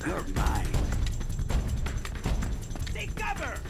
They're mine. Take cover!